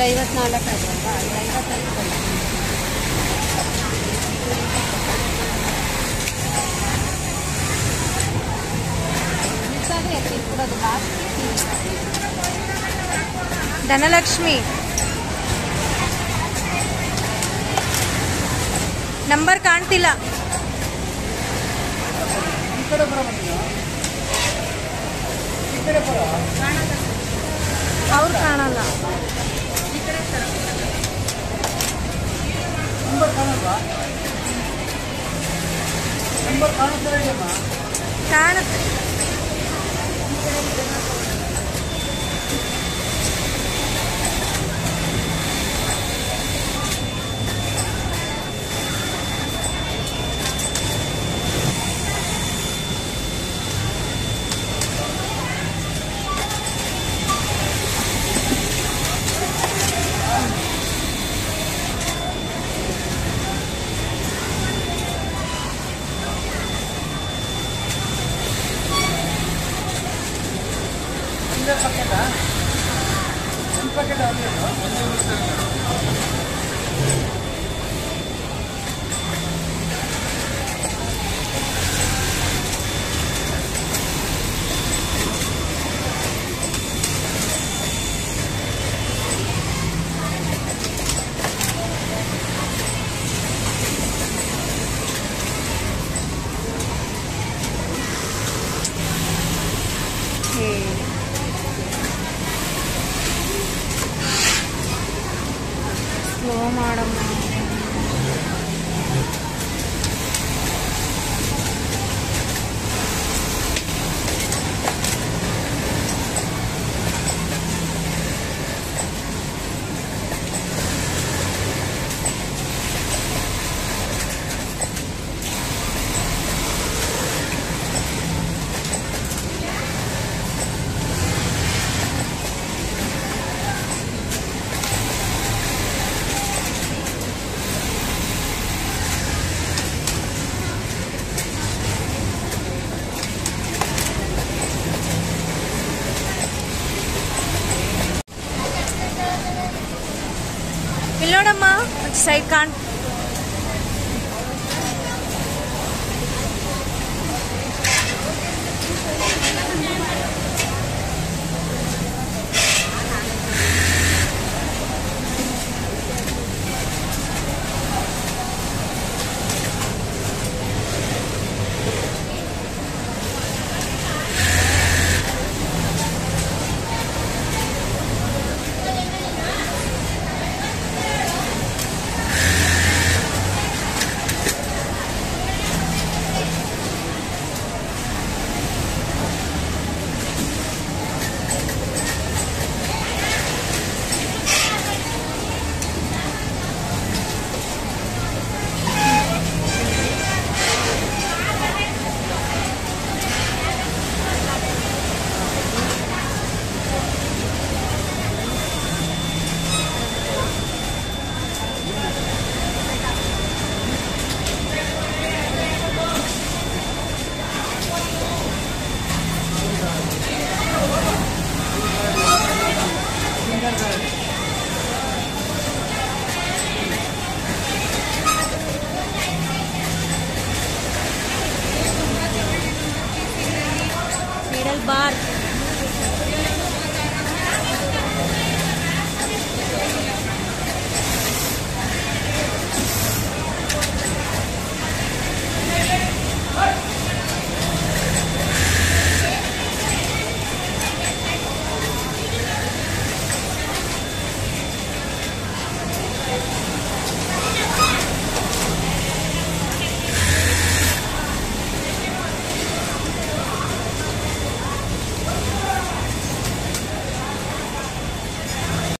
ಇಲ್ಲಿ ಐವತ್ನಾಲ್ಕು ಆಯ್ತಲ್ವಾ ಇಲ್ಲಿ ಐವತ್ತೈದು ಕೊಡೋದು ಧನಲಕ್ಷ್ಮಿ. ನಂಬರ್ ಕಾಣ್ತಿಲ್ಲ. ಕಡೆ ಅವ್ರು ಕಾಣಲ್ಲ. ಕಾಣುತ್ತೆ. ಪ್ಯಾಕೆಟ ಪ್ಯಾಕೆಟ್ వెళ్ళోడమ్మా సైడ్ కాన్